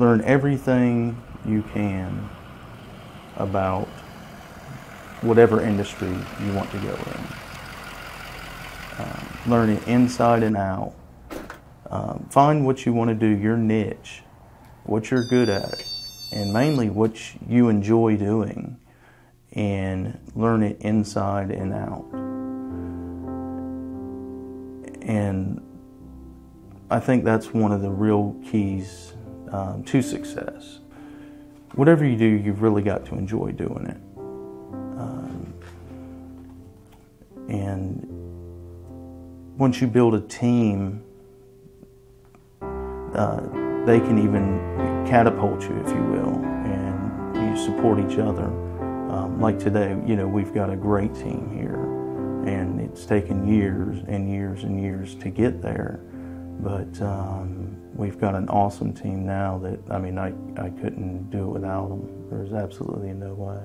learn everything you can about whatever industry you want to go in. Uh, learn it inside and out. Um, find what you want to do, your niche, what you're good at, and mainly what you enjoy doing, and learn it inside and out. And I think that's one of the real keys um, to success. Whatever you do, you've really got to enjoy doing it. Um, and once you build a team, uh, they can even catapult you, if you will, and you support each other. Um, like today, you know, we've got a great team here, and it's taken years and years and years to get there. But um, we've got an awesome team now that, I mean, I, I couldn't do it without them. There's absolutely no way.